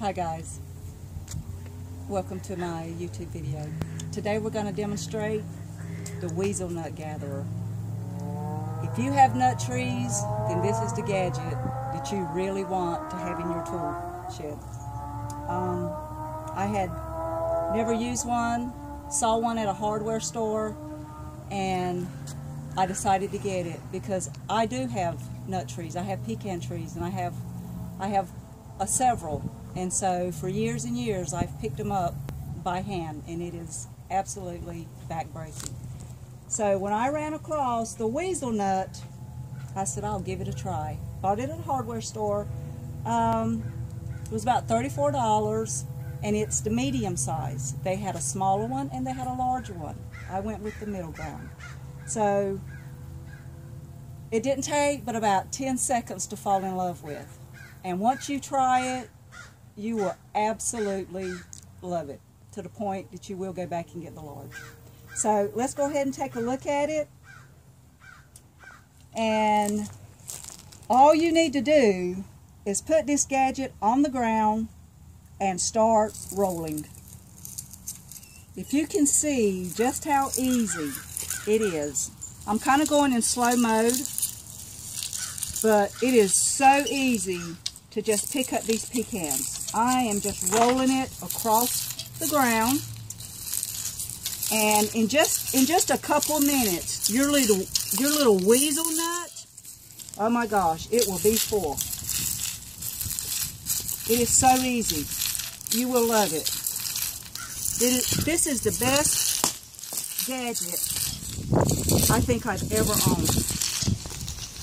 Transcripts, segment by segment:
Hi guys, welcome to my YouTube video. Today we're going to demonstrate the weasel nut gatherer. If you have nut trees, then this is the gadget that you really want to have in your tool shed. Um, I had never used one, saw one at a hardware store, and I decided to get it because I do have nut trees. I have pecan trees, and I have I have a several, and so for years and years I've picked them up by hand, and it is absolutely backbreaking. So when I ran across the weasel nut, I said I'll give it a try. Bought it at a hardware store. Um, it was about thirty-four dollars, and it's the medium size. They had a smaller one and they had a larger one. I went with the middle ground. So it didn't take but about 10 seconds to fall in love with. And once you try it, you will absolutely love it to the point that you will go back and get the large. So let's go ahead and take a look at it. And all you need to do is put this gadget on the ground and start rolling. If you can see just how easy it is. I'm kind of going in slow mode, but it is so easy to just pick up these pecans. I am just rolling it across the ground. And in just in just a couple minutes, your little your little weasel nut, oh my gosh, it will be full. It is so easy. You will love it. This is the best gadget I think I've ever owned.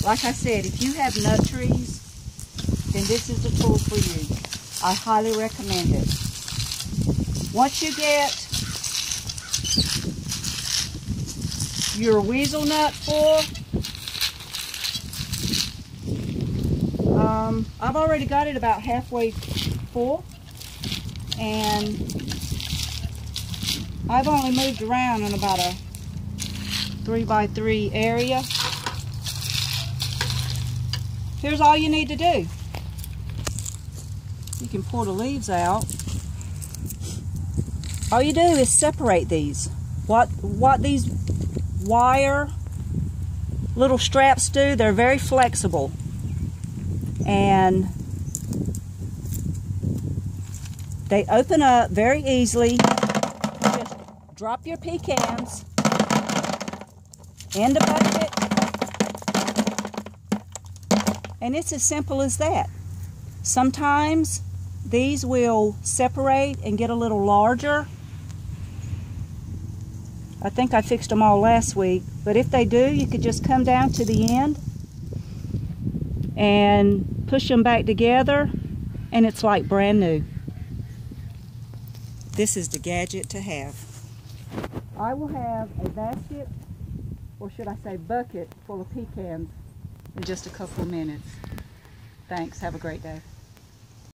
Like I said, if you have nut trees, then this is the tool for you. I highly recommend it. Once you get your weasel nut full, um, I've already got it about halfway full, and I've only moved around in about a three by three area. Here's all you need to do. You can pull the leaves out. All you do is separate these. What, what these wire little straps do, they're very flexible. And they open up very easily. Just drop your pecans in the bucket. And it's as simple as that. Sometimes these will separate and get a little larger. I think I fixed them all last week, but if they do, you could just come down to the end and push them back together and it's like brand new. This is the gadget to have. I will have a basket or should I say bucket full of pecans in just a couple of minutes. Thanks. Have a great day.